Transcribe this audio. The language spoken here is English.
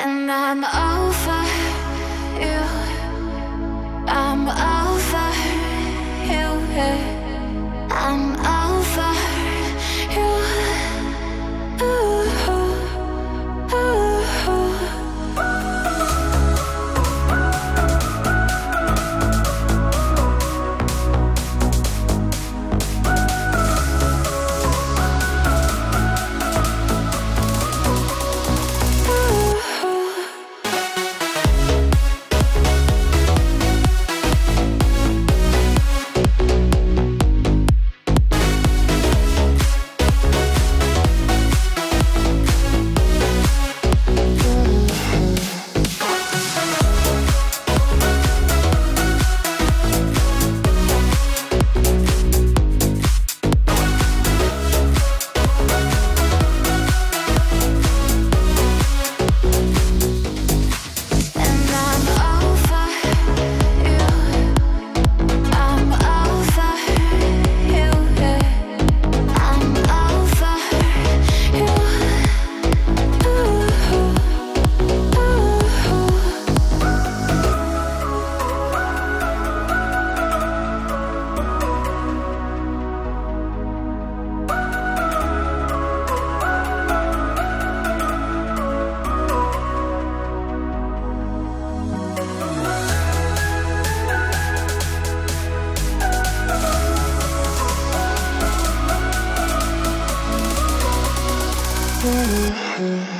And I'm over you. I'm over Mm-hmm.